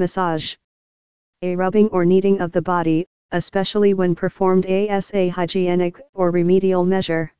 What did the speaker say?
Massage. A rubbing or kneading of the body, especially when performed as a hygienic or remedial measure.